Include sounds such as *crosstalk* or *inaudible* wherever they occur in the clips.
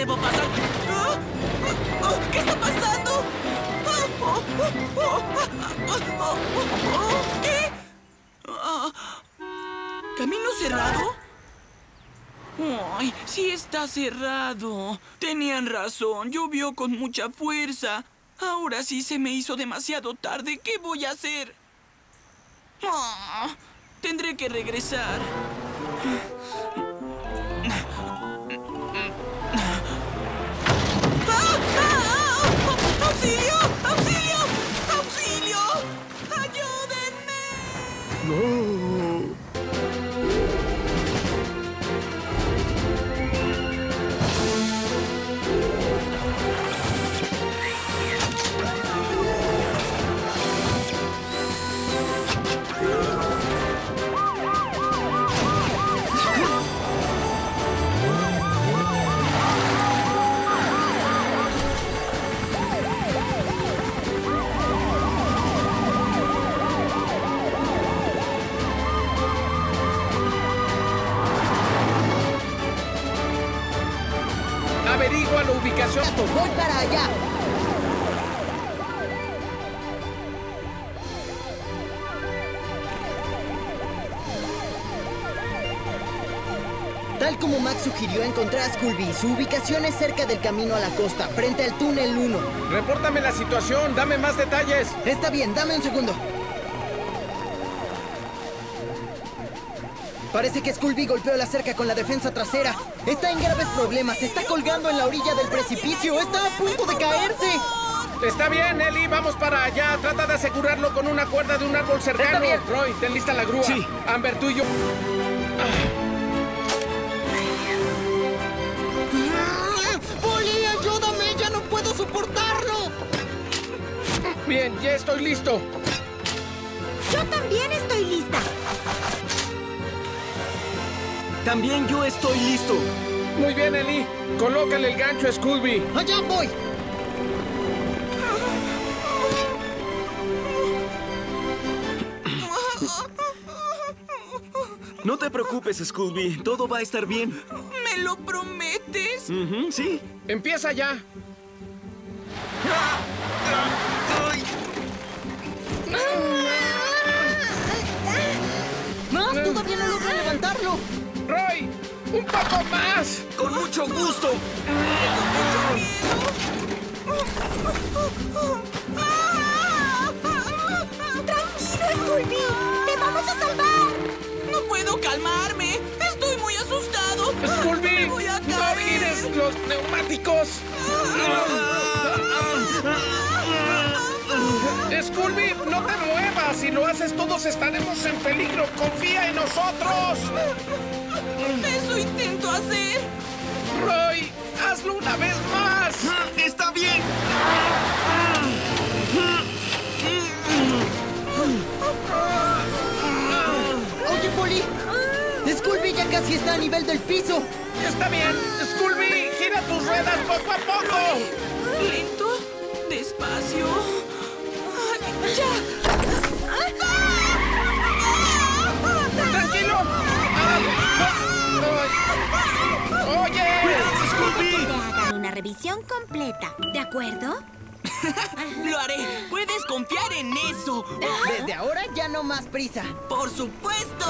Debo pasar. ¿Qué está pasando? ¡Oh! ¡Oh! ¡Oh! ¡Oh! ¡Oh! ¿Qué? ¿Camino cerrado? Ay, sí está cerrado. Tenían razón, llovió con mucha fuerza. Ahora sí se me hizo demasiado tarde. ¿Qué voy a hacer? Ah, tendré que regresar. Tal como Max sugirió, encontré a Scooby. Su ubicación es cerca del camino a la costa, frente al túnel 1. Repórtame la situación, dame más detalles. Está bien, dame un segundo. Parece que Scooby golpeó la cerca con la defensa trasera. Está en graves problemas. Está colgando en la orilla del precipicio. Está a punto de caerse. Está bien, Ellie, vamos para allá. Trata de asegurarlo con una cuerda de un árbol cercano. bien. Roy, ten lista la grúa. Sí. Amber, tú y yo. ¡Poli, Bien, ya estoy listo. Yo también estoy lista. También yo estoy listo. Muy bien, Ellie. Colócale el gancho a Scooby. ¡Allá voy! No te preocupes, Scooby. Todo va a estar bien. ¿Me lo prometes? Sí. Empieza ya. ¡Más! Un poco más. Con mucho gusto. Tranquilo, Scooby. Te vamos a salvar. No puedo calmarme. Estoy muy asustado. Scooby, Me voy a no gires los neumáticos. Scooby, no te muevas. Si lo haces, todos estaremos en peligro. Confía en nosotros. Eso intento hacer. Roy, hazlo una vez más. Está bien. ¡Oye, Poli! Scooby ya casi está a nivel del piso. Está bien. Scooby, gira tus ruedas poco a poco. Lento, despacio. Ay, ¡Ya! Revisión completa. ¿De acuerdo? *laughs* Lo haré. Puedes confiar en eso. Desde ahora ya no más prisa. Por supuesto.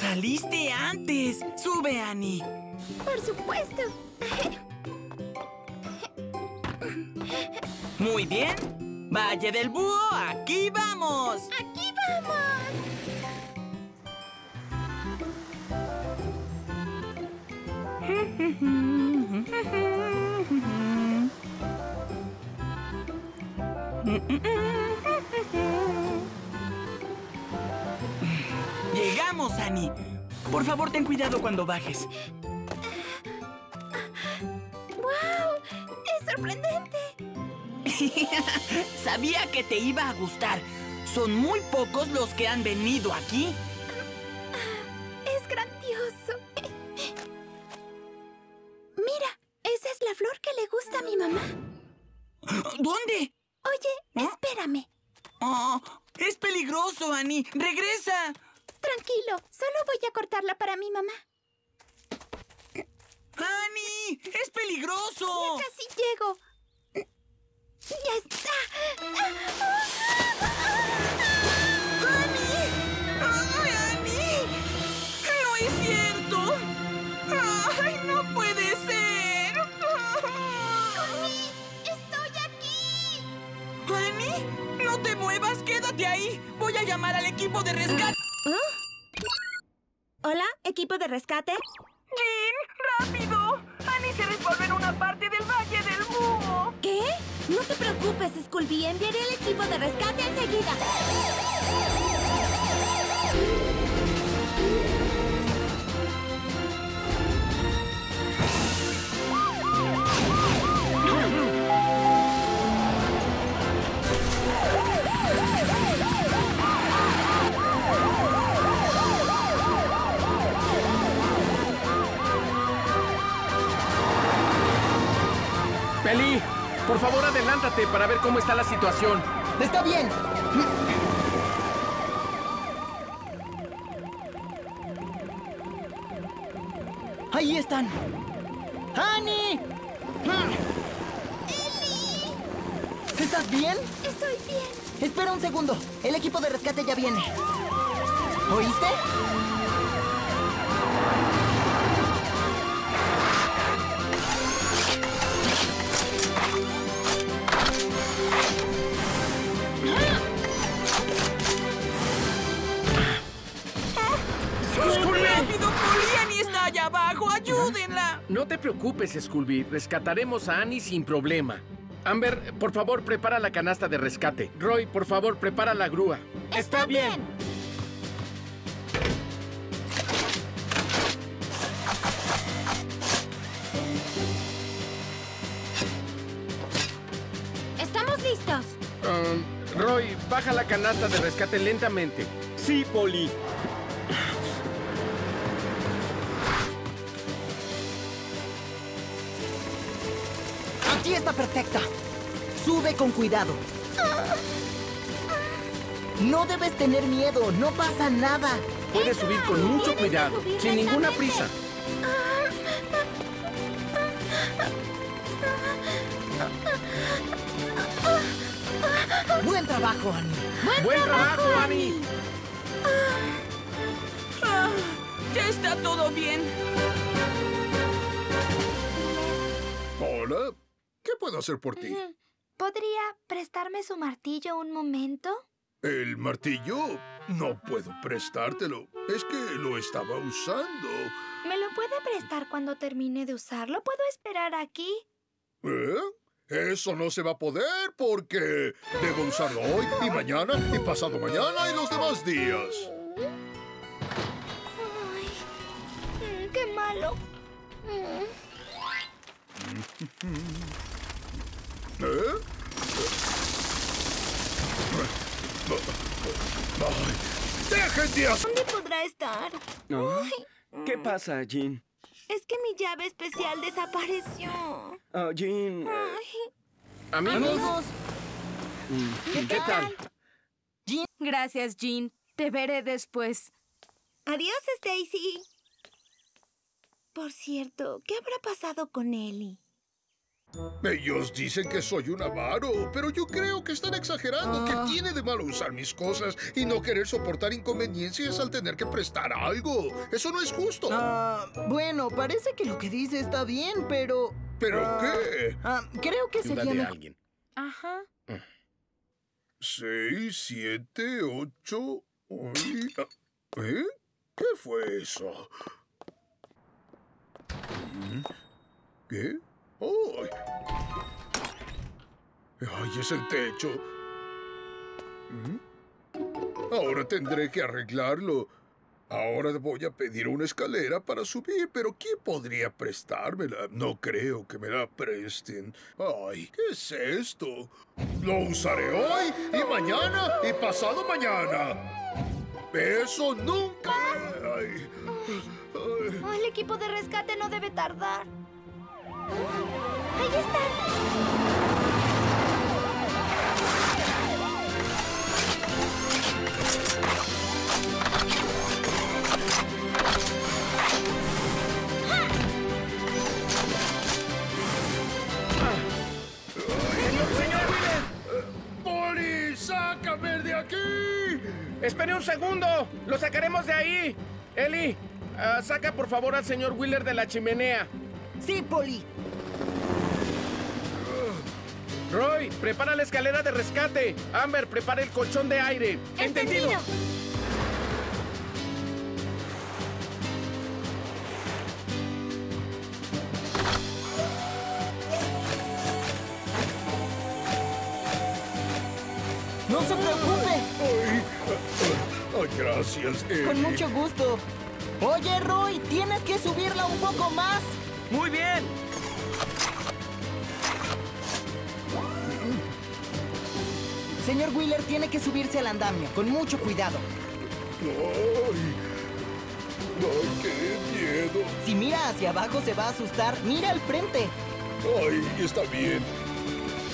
Saliste antes. Sube, Annie. Por supuesto. Muy bien. Valle del Búho, aquí vamos. Aquí vamos. Llegamos, Annie. Por favor, ten cuidado cuando bajes. ¡Wow! ¡Es sorprendente! *laughs* Sabía que te iba a gustar. Son muy pocos los que han venido aquí. A mi mamá. ¿Dónde? Oye, espérame. Ah, Es peligroso, Annie. ¡Regresa! Tranquilo, solo voy a cortarla para mi mamá. ¡Annie! ¡Es peligroso! Casi llego. ¡Ya está! ¡Annie! Equipo de rescate. Hola, equipo de rescate. ¡Jin! ¡Rápido! ¡Annie se resbaló en una parte del Valle del Búho! ¿Qué? No te preocupes, Scooby. Enviaré al equipo de rescate enseguida. Peli, por favor adelántate para ver cómo está la situación. ¡Está bien! ¡Ahí están! ¡Annie! ¿Estás bien? Estoy bien. Espera un segundo. El equipo de rescate ya viene. ¿Oíste? ¡Rápido, Polly! ¡Annie está allá abajo! ¡Ayúdenla! No te preocupes, Scooby. Rescataremos a Annie sin problema. Amber, por favor, prepara la canasta de rescate. Roy, por favor, prepara la grúa. Está bien. Estamos listos. Um, Roy, baja la canasta de rescate lentamente. Sí, Polly. Aquí está perfecta. Sube con cuidado. No debes tener miedo, no pasa nada. Puedes subir con mucho cuidado, sin ninguna prisa. Buen trabajo, Annie. ¡Buen trabajo, Annie! Ah, ¡Ya está todo bien! Hola, ¿qué puedo hacer por ti? ¿Podría prestarme su martillo un momento? ¿El martillo? No puedo prestártelo. Es que lo estaba usando. ¿Me lo puede prestar cuando termine de usarlo? ¿Puedo esperar aquí? ¿Eh? Eso no se va a poder porque debo usarlo hoy y mañana y pasado mañana y los demás días. Ay, qué malo. *laughs* Mm. ¿Eh? ¡Dejen de! ¿Dónde podrá estar? Ah, ¿Qué pasa, Jean? Es que mi llave especial desapareció. Ah, Jean, eh, Ay, Amigos, ¿qué tal? Gracias, Jean. Te veré después. Adiós, Stacy. Por cierto, ¿qué habrá pasado con Ellie? Ellos dicen que soy un avaro, pero yo creo que están exagerando. ¿Qué tiene de malo usar mis cosas y no querer soportar inconveniencias al tener que prestar algo? Eso no es justo. Ah, bueno, parece que lo que dice está bien, pero... ¿Pero ah, qué? ah, creo que Ayuda sería de mejor... alguien. Ajá. Seis, siete, ocho... Ah, ¿Eh? ¿Qué fue eso? Mm, ¿Qué? ¡Ay! ¡Ay, es el techo! ¿Mm? Ahora tendré que arreglarlo. Ahora voy a pedir una escalera para subir, pero ¿quién podría prestármela? No creo que me la presten. Ay, ¿qué es esto? Lo usaré hoy y mañana y pasado mañana. Eso nunca. Ay, ay. Oh, el equipo de rescate no debe tardar. ¡Ahí ¡Espere un segundo! ¡Lo sacaremos de ahí! Eli, ah, saca por favor al señor Wheeler de la chimenea. Sí, Poli. Roy, prepara la escalera de rescate. Amber, prepara el colchón de aire. ¡Entendido! No se preocupe. Ay, ay, gracias. Con mucho gusto. Oye, Roy, tienes que subirla un poco más. Muy bien. Señor Wheeler tiene que subirse al andamio, con mucho cuidado. Ay, ay, qué miedo. Si mira hacia abajo se va a asustar. Mira al frente. Ay, está bien.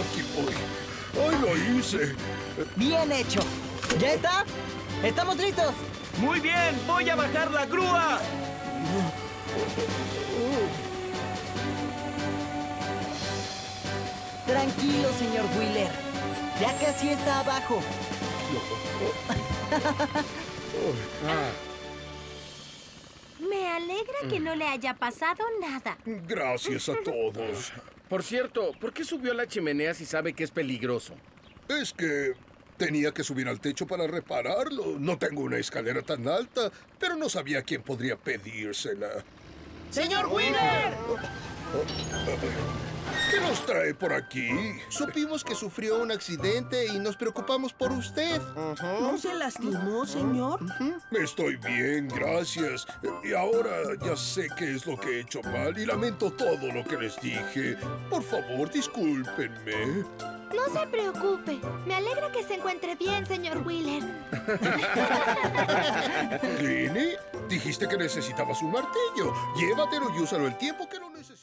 Aquí voy. Ay, lo hice. Bien hecho. ¿Ya está? ¿Estamos listos? Muy bien. Voy a bajar la grúa. Tranquilo, señor Wheeler. Ya casi está abajo. *laughs* Ah, Me alegra que no le haya pasado nada. Gracias a todos. por cierto, ¿por qué subió a la chimenea si sabe que es peligroso? Es que tenía que subir al techo para repararlo. No tengo una escalera tan alta, pero no sabía quién podría pedírsela. ¡Señor Wheeler! ¿Qué nos trae por aquí? Supimos que sufrió un accidente y nos preocupamos por usted. ¿No se lastimó, señor? Estoy bien, gracias. Y ahora ya sé qué es lo que he hecho mal y lamento todo lo que les dije. Por favor, discúlpenme. No se preocupe. Me alegra que se encuentre bien, señor Wheeler. *laughs* Lini, dijiste que necesitabas un martillo. Llévatelo y úsalo el tiempo que lo necesites.